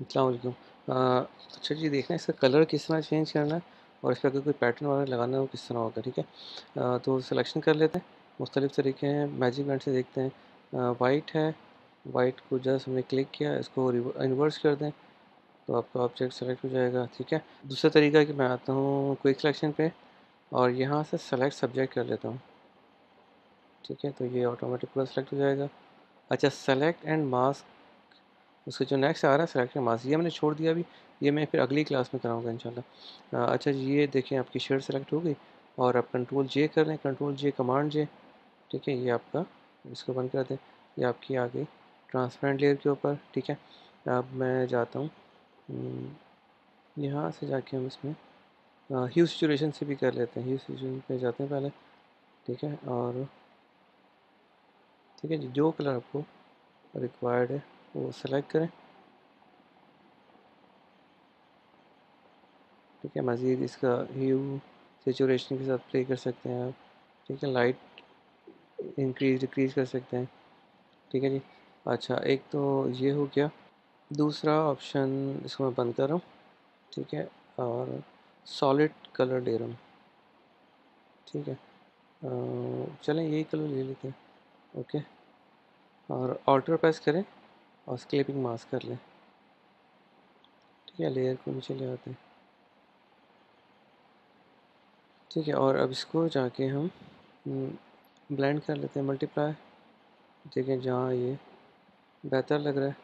अस्सलाम वालेकुम। अ, अच्छा जी देखना इसका कलर किस तरह चेंज करना है और इस पर अगर कोई पैटर्न वगैरह लगाना हो किस तरह होगा ठीक है? अ, तो सिलेक्शन कर लेते हैं। मुख्तलिफ़ तरीके हैं मैजिक बैंड से देखते हैं। वाइट है वाइट को जस्ट हमने क्लिक किया इसको इन्वर्स कर दें तो आपका ऑब्जेक्ट सेलेक्ट हो जाएगा ठीक है? दूसरा तरीका कि मैं आता हूँ क्विक सिलेक्शन पे और यहाँ से सेलेक्ट सब्जेक्ट कर लेता हूँ ठीक है? तो ये ऑटोमेटिक पूरा सेलेक्ट हो जाएगा। अच्छा सेलेक्ट एंड मास्क उसका जो नेक्स्ट आ रहा है सिलेक्शन मास्क ये मैंने छोड़ दिया अभी। ये मैं फिर अगली क्लास में कराऊँगा इंशाल्लाह। अच्छा जी ये देखें आपकी शेड सेलेक्ट हो गई और आप कंट्रोल जे कर लें कंट्रोल जे कमांड जे ठीक है? ये आपका इसको बंद कर दें। ये आपकी आ गई ट्रांसपेरेंट लेयर के ऊपर ठीक है? अब मैं जाता हूँ। हम्म, यहाँ से जाके हम इसमें ह्यू सिचुएशन से भी कर लेते हैं। ह्यू सिचुएशन पे जाते हैं पहले ठीक है? और ठीक है जी जो कलर आपको रिक्वायर्ड है। वो सेलेक्ट करें। ठीक है, मज़ीद इसका ह्यू सेचुरेशन के साथ प्ले कर सकते हैं आप। ठीक है लाइट इंक्रीज डिक्रीज कर सकते हैं। ठीक है जी अच्छा एक तो ये हो गया। दूसरा ऑप्शन इसको मैं बंद कर रहा हूँ। ठीक है, और सॉलिड कलर दे रहा हूँ। ठीक है चलें, यही कलर ले लेते हैं। ओके, और ऑल्टर प्रेस करें। और स्क्लेपिंग मास्क कर लें। ठीक है लेयर को नीचे ले आते हैं। ठीक है, और अब इसको जाके हम ब्लेंड कर लेते हैं मल्टीप्लाई देखें जहाँ ये बेहतर लग रहा है।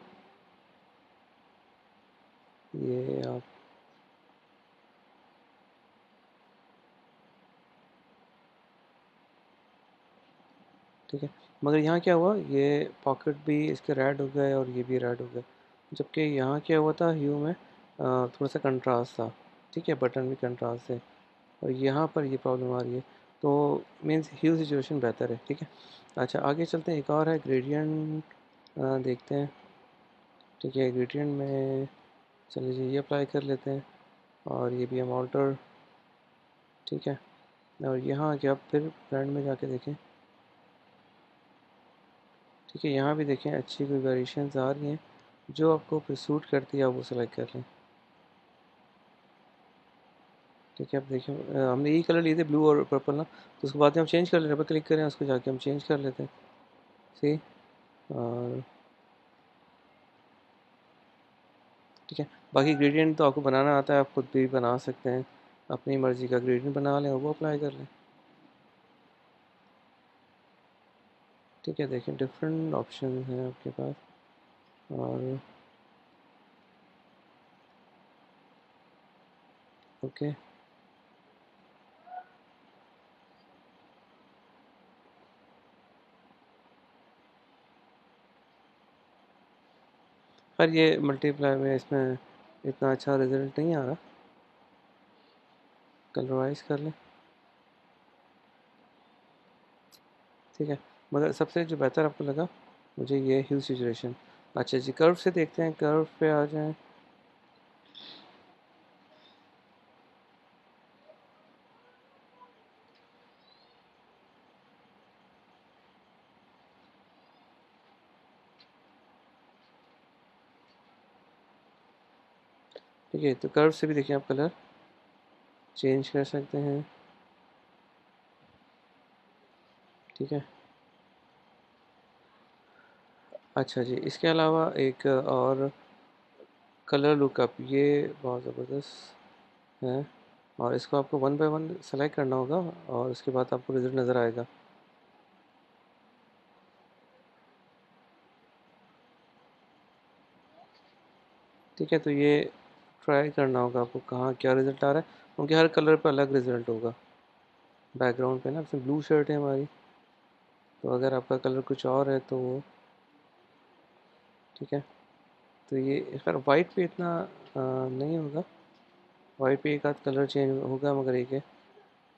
ये आप ठीक है। मगर यहाँ क्या हुआ, ये पॉकेट भी इसके रेड हो गए और ये भी रेड हो गए। जबकि यहाँ क्या हुआ था ह्यू में थोड़ा सा कंट्रास्ट था, ठीक है बटन भी कंट्रास्ट है। और यहाँ पर ये प्रॉब्लम आ रही है। तो मीन्स ह्यू सिचुएशन बेहतर है, ठीक है। अच्छा आगे चलते हैं, एक और है ग्रेडियंट देखते हैं। ठीक है ग्रेडियंट में चलिए जी, ये अप्लाई कर लेते हैं और ये भी हम ऑल्टर ठीक है। और यहाँ आके आप फिर ब्रांड में जाके देखें। ठीक है, यहाँ भी देखें, अच्छी कोई वेरिएशन आ रही हैं, जो आपको सूट करती है, आप वो सेलेक्ट कर लें। ठीक है, अब देखें हमने यही कलर लिए थे ब्लू और पर्पल ना तो उसके बाद हम चेंज कर लेते हैं क्लिक करें, उसको जाके हम चेंज कर लेते हैं। सी और ठीक है, बाकी ग्रेडियंट तो आपको बनाना आता है, आप खुद भी बना सकते हैं, अपनी मर्ज़ी का ग्रेडियंट बना लें, वो अप्लाई कर लें। ठीक है, देखिए डिफरेंट ऑप्शन हैं आपके पास। और ओके। पर ये मल्टीप्लाई में इसमें इतना अच्छा रिज़ल्ट नहीं आ रहा। कलरवाइज कर लें। ठीक है। मगर सबसे जो बेहतर आपको लगा, मुझे ये ह्यू सिचुएशन। अच्छा जी, कर्व से देखते हैं, कर्व पे आ जाएँ। ठीक है तो कर्व से भी देखिए आप कलर। चेंज कर सकते हैं। ठीक है। अच्छा जी, इसके अलावा एक और कलर लुकअप, ये बहुत ज़बरदस्त है और इसको आपको वन बाय वन सेलेक्ट करना होगा और उसके बाद आपको रिज़ल्ट नज़र आएगा। ठीक है तो ये ट्राई करना होगा आपको कहाँ क्या रिज़ल्ट आ रहा है, क्योंकि हर कलर पर अलग रिज़ल्ट होगा। बैकग्राउंड पे ना इसमें ब्लू शर्ट है हमारी तो अगर आपका कलर कुछ और है तो वो ठीक है। तो ये खैर वाइट पे इतना आ, नहीं होगा। वाइट पे एक आध कलर चेंज होगा मगर एक है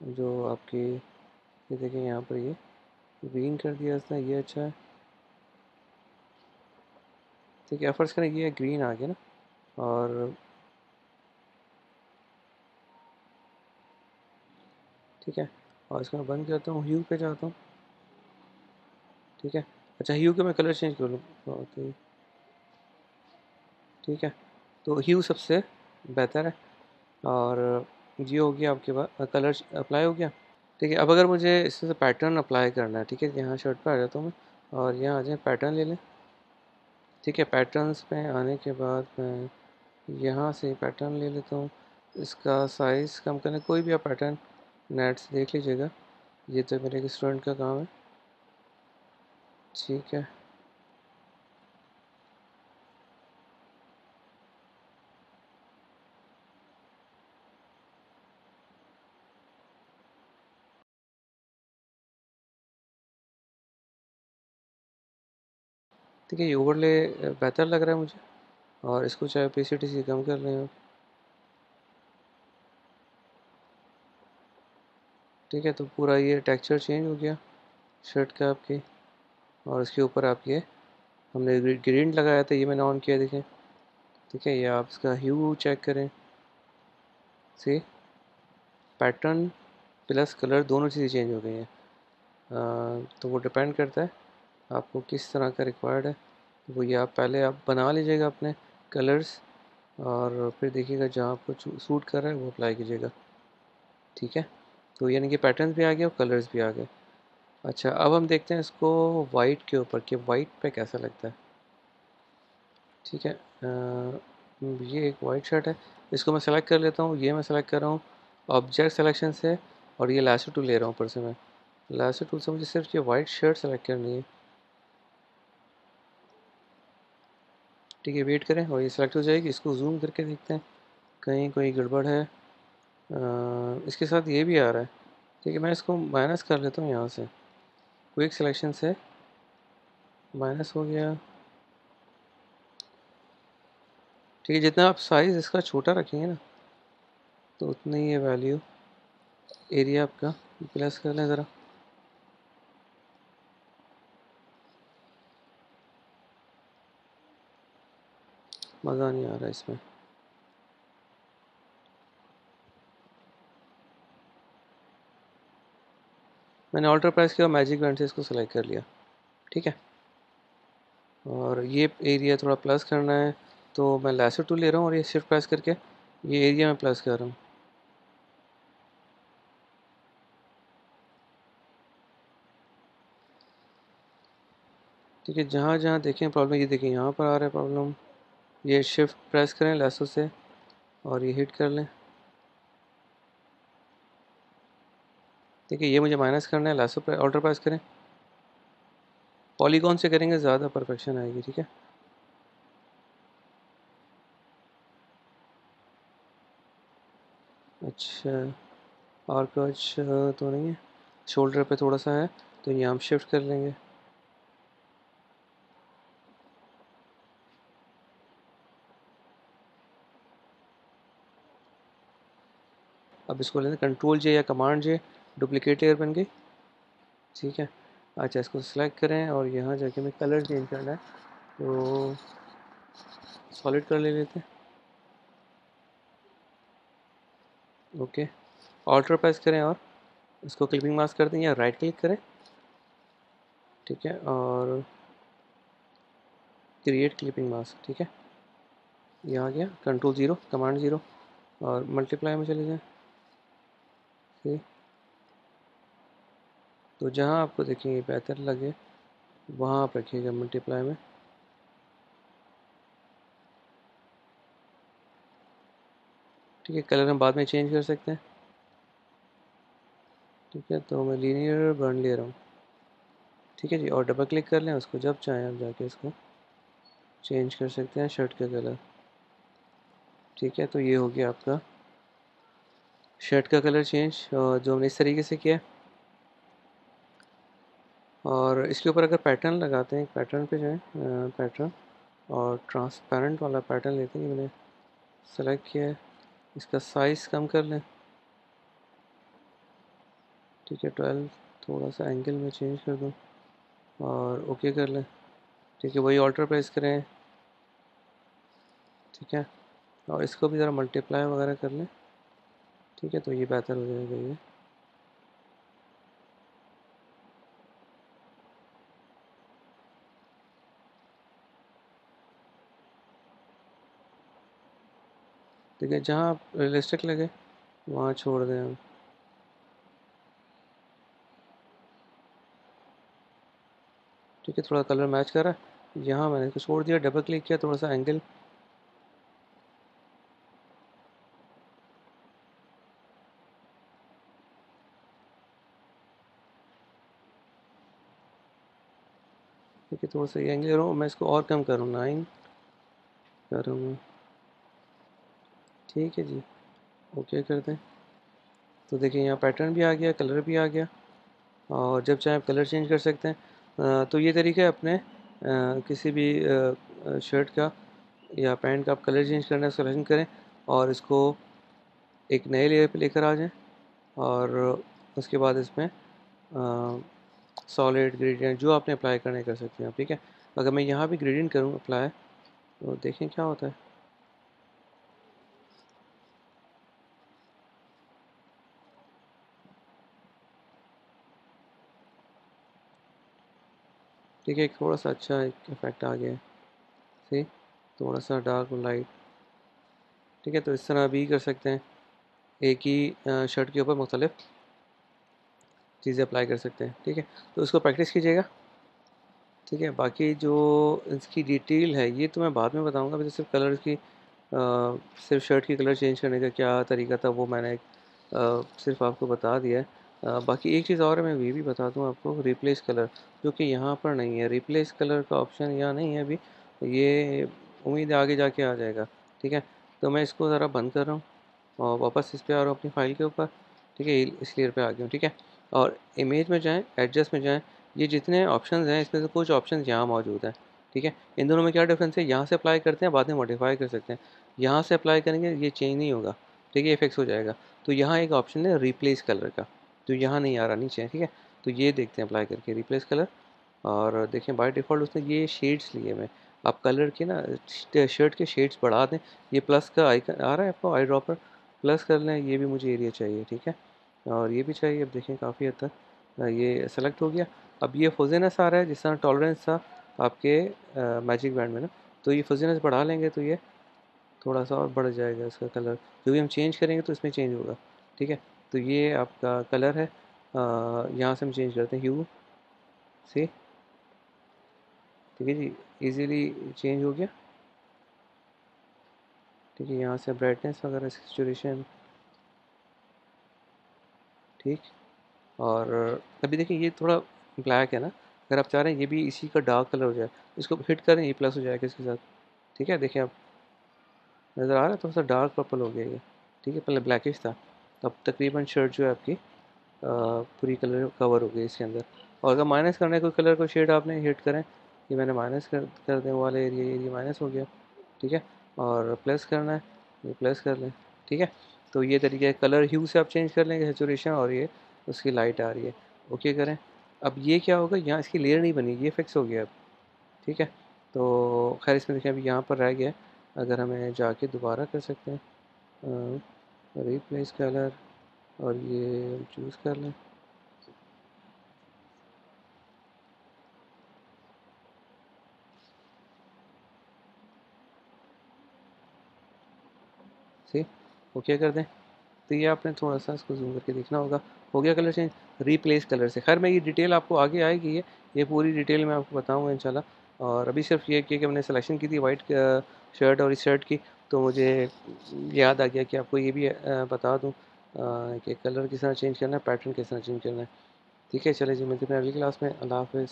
जो आपके ये देखें यहाँ पर ये ग्रीन कर दिया इसने ये अच्छा है। ठीक है फ़र्स्ट करें ये ग्रीन आ गया ना और ठीक है और इसको मैं बंद करता हूँ ह्यू पे जाता हूँ। ठीक है अच्छा ह्यू का मैं कलर चेंज कर लूँ। तो ठीक है? तो ह्यू सबसे बेहतर है। और ये हो गया आपके पास कलर अप्लाई हो गया? ठीक है, अब अगर मुझे इससे पैटर्न अप्लाई करना है, ठीक है यहाँ शर्ट पर आ जाता हूँ मैं, और यहाँ आ जाए पैटर्न ले लें। ठीक है पैटर्न्स पे आने के बाद मैं यहाँ से पैटर्न ले लेता हूँ। इसका साइज़ कम करने, कोई भी आप पैटर्न नेट से देख लीजिएगा। ये तो मेरे स्टूडेंट का काम है। ठीक है। ठीक है ये ओवरले बेहतर लग रहा है मुझे। और इसको चाहे पी ओपेसिटी से कम कर लें आप ठीक है तो पूरा ये टेक्सचर चेंज हो गया शर्ट का आपके। और इसके ऊपर आप ये हमने ग्रीन लगाया था, ये मैंने ऑन किया देखें ठीक है, ये आप इसका ह्यू चेक करें। सी पैटर्न प्लस कलर दोनों चीज़ें चेंज हो गई हैं। तो वो डिपेंड करता है। आपको किस तरह का रिक्वायर्ड है तो वो ये आप पहले आप बना लीजिएगा अपने कलर्स और फिर देखिएगा जहाँ आपको सूट कर रहा है वो अप्लाई कीजिएगा। ठीक है? तो यानी कि पैटर्न भी आ गए और कलर्स भी आ गए। अच्छा अब हम देखते हैं इसको वाइट के ऊपर कि वाइट पे कैसा लगता है। ठीक है? आ, ये एक वाइट शर्ट है। इसको मैं सेलेक्ट कर लेता हूँ। ये मैं सेलेक्ट कर रहा हूँ। ऑब्जेक्ट सेलेक्शन से और ये लासो टूल ले रहा हूँ ऊपर से मैं। लासो टूल से मुझे सिर्फ़ ये वाइट शर्ट सेलेक्ट करनी है। ठीक है वेट करें और ये सेलेक्ट हो जाएगी। इसको जूम करके देखते हैं। कहीं कोई गड़बड़ है? आ, इसके साथ ये भी आ रहा है। ठीक है मैं इसको माइनस कर लेता हूँ यहाँ से। क्विक सिलेक्शन से। माइनस हो गया। ठीक है जितना आप साइज़ इसका छोटा रखेंगे ना तो उतनी ये वैल्यू एरिया आपका प्लस कर लें ज़रा। मज़ा नहीं आ रहा इसमें। मैंने ऑल्टर प्रेस किया मैजिक बैंड से इसको सेलेक्ट कर लिया। ठीक है? और ये एरिया थोड़ा प्लस करना है तो मैं लेसर टूल ले रहा हूँ और ये शिफ्ट प्रेस करके ये एरिया में प्लस कर रहा हूँ। ठीक है, जहाँ जहाँ देखें प्रॉब्लम ये देखें यहाँ पर आ रहा है प्रॉब्लम ये शिफ्ट प्रेस करें लेसो से और ये हिट कर लें। ठीक है ये मुझे माइनस करना है लेसो पर ऑल्टर प्रेस करें। पॉलीगॉन से करेंगे, ज़्यादा परफेक्शन आएगी, ठीक है? अच्छा और कुछ तो नहीं है। शोल्डर पे थोड़ा सा है तो ये हम शिफ्ट कर लेंगे। अब इसको लेते हैं कंट्रोल जे या कमांड जे डुप्लीकेट लेयर बन गई। ठीक है। अच्छा इसको सिलेक्ट करें और यहाँ जाके मैं कलर चेंज करना है। तो सॉलिड कर ले लेते हैं। ओके ऑल्टर प्रेस करें और इसको क्लिपिंग मास्क कर दें या राइट क्लिक करें। ठीक है, और क्रिएट क्लिपिंग मास्क ठीक है। ये आ गया। कंट्रोल ज़ीरो कमांड ज़ीरो और मल्टीप्लाई में चले जाएँ। ठीक तो जहाँ आपको देखेंगे बेहतर लगे, वहाँ आप रखिएगा मल्टीप्लाई में। ठीक है कलर हम बाद में चेंज कर सकते हैं। ठीक है तो मैं लीनियर बर्न ले रहा हूँ। ठीक है जी, और डबल क्लिक कर लें, उसको जब चाहें आप जाके इसको चेंज कर सकते हैं शर्ट का कलर ठीक है तो ये हो गया आपका शर्ट का कलर चेंज जो हमने इस तरीके से किया और इसके ऊपर अगर पैटर्न लगाते हैं पैटर्न पे जाएँ पैटर्न और ट्रांसपेरेंट वाला पैटर्न लेते हैं मैंने सेलेक्ट किया है, इसका साइज़ कम कर लें। ठीक है ट्वेल्व थोड़ा सा एंगल में चेंज कर दूँ और ओके कर लें। ठीक है, वही ऑल्टर प्रेस करें। ठीक है, और इसको भी ज़रा मल्टीप्लाई वगैरह कर लें। ठीक है तो ये बेहतर हो जाएगा, ये। ठीक है, जहाँ आप रियलिस्टिक लगे, वहाँ छोड़ दें हम ठीक है, थोड़ा कलर मैच कर। रहा है यहाँ मैंने इसको छोड़ दिया डबल क्लिक किया, थोड़ा सा एंगल है थोड़ा सा ये एंगल हूँ मैं इसको और कम करूँ। नाइन करूँगा। ठीक है जी। ओके, कर दें। तो देखिए, यहाँ पैटर्न भी आ गया कलर भी आ गया। और जब चाहे आप कलर चेंज कर सकते हैं। तो ये तरीका है अपने किसी भी शर्ट का या पैंट का आप कलर चेंज करना है करें और इसको एक नए लेयर पे लेकर आ जाएँ। और उसके बाद इसमें सॉलिड ग्रेडियंट जो आपने अप्लाई करने कर सकते हैं ठीक है? अगर मैं यहाँ भी ग्रेडियंट करूँ, अप्लाई तो देखें क्या होता है। ठीक है थोड़ा सा अच्छा एक इफ़ेक्ट आ गया है। थोड़ा सा डार्क और लाइट ठीक है तो इस तरह भी कर सकते हैं। एक ही शर्ट के ऊपर मुख्तलिफ़ चीज़ें अप्लाई कर सकते हैं ठीक है? तो उसको प्रैक्टिस कीजिएगा। ठीक है बाकी जो इसकी डिटेल है ये तो मैं बाद में बताऊँगा अभी सिर्फ़ कलर की आ, सिर्फ़ शर्ट की कलर चेंज करने का क्या तरीका था वो मैंने आ, सिर्फ़ आपको बता दिया है। आ, बाकी एक चीज़ और है मैं ये भी बता दूँ आपको रिप्लेस कलर जो कि यहाँ पर नहीं है। रिप्लेस कलर का ऑप्शन यहाँ नहीं है अभी ये उम्मीद है आगे जाके आ जाएगा ठीक है? तो मैं इसको ज़रा बंद कर रहा हूँ और वापस इस पर आ रहा हूँ अपनी फ़ाइल के ऊपर ठीक है? इस लेयर पे आ गया हूँ ठीक है? और इमेज में जाएँ एडजस्ट में जाएँ, ये जितने ऑप्शन हैं, इसमें से कुछ ऑप्शन यहाँ मौजूद हैं, ठीक है? इन दोनों में क्या डिफरेंस है? यहाँ से अप्लाई करते हैं, बाद में मॉडिफाई कर सकते हैं। यहाँ से अप्लाई करेंगे, ये चेंज नहीं होगा, ठीक है? ये फिक्स हो जाएगा। तो यहाँ एक ऑप्शन है रिप्लेस कलर का। तो यहाँ नहीं आ रहा, नीचे ठीक है? तो ये देखते हैं अप्लाई करके रिप्लेस कलर और देखें बाय डिफ़ॉल्ट उसने ये शेड्स लिए मैं आप कलर के ना शर्ट के शेड्स बढ़ा दें। ये प्लस का आइकन आ रहा है आपको आई ड्रॉपर प्लस कर लें, ये भी मुझे एरिया चाहिए, ठीक है? और ये भी चाहिए, अब देखें काफ़ी हद तक। ये सेलेक्ट हो गया। अब ये फोजेनस आ रहा है, जिस तरह टॉलरेंस था आपके मैजिक बैंड में ना तो ये फोजेनस बढ़ा लेंगे तो ये थोड़ा सा और बढ़ जाएगा इसका कलर जो भी हम चेंज करेंगे तो इसमें चेंज होगा, ठीक है? तो ये आपका कलर है। यहाँ से हम चेंज करते हैं ह्यू से ठीक है जी इजीली चेंज हो गया। ठीक है, यहाँ से ब्राइटनेस वगैरह सिचुएशन ठीक। और अभी देखिए ये थोड़ा ब्लैक है ना, अगर आप चाह रहे हैं ये भी इसी का डार्क कलर हो जाए, इसको हिट करें, ये प्लस हो जाएगा इसके साथ। ठीक है, देखिए आप। नज़र आ रहा है, थोड़ा सा डार्क पर्पल हो गया ये। ठीक है, पहले ब्लैकिश था, अब तकरीबन शर्ट जो है आपकी पूरी कलर कवर हो गई इसके अंदर। और अगर माइनस करना है कोई कलर को शेड आपने हिट करें, ये मैंने माइनस कर कर दें वाले एरिया एरिया माइनस हो गया। ठीक है, और प्लस करना है, ये प्लस कर लें। ठीक है तो ये तरीका है कलर ह्यू से आप चेंज कर लेंगे सेचुरेशन और ये उसकी लाइट आ रही है। ओके करें। अब ये क्या होगा? यहाँ इसकी लेयर नहीं बनी, ये फिक्स हो गया अब। ठीक है? तो खैर इसमें देखें अभी यहाँ पर रह गया अगर हमें जाके दोबारा कर सकते हैं। रिप्लेस कलर और ये चूज़ कर लें। सी क्या कर दें। तो ये आपने थोड़ा सा इसको जूम करके देखना होगा। हो गया कलर चेंज रिप्लेस कलर से। खैर, मैं ये डिटेल आपको आगे आएगी ये। ये पूरी डिटेल मैं आपको बताऊँगा, इंशाल्लाह। और अभी सिर्फ़ ये किया कि मैंने सिलेक्शन की थी वाइट शर्ट और इस शर्ट की तो मुझे याद आ गया कि आपको ये भी बता दूँ कि कलर किस तरह चेंज करना है पैटर्न किस तरह चेंज करना है। ठीक है, चले जी, मिलते हैं अगली क्लास में। अल्लाह हाफिज़।